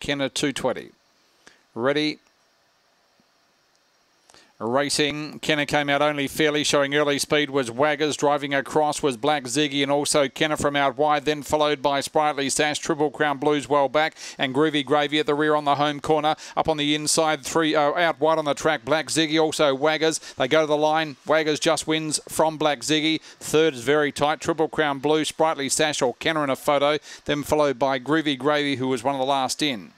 Kenner 220. Ready. Racing, Kenner came out only fairly, showing early speed was Waggers. Driving across was Black Ziggy and also Kenner from out wide, then followed by Sprightly Sash, Triple Crown Blues well back, and Groovy Gravy at the rear on the home corner. Up on the inside, three uh, out wide on the track, Black Ziggy, also Waggers. They go to the line. Waggers just wins from Black Ziggy. Third is very tight, Triple Crown Blue, Sprightly Sash or Kenner in a photo, then followed by Groovy Gravy, who was one of the last in.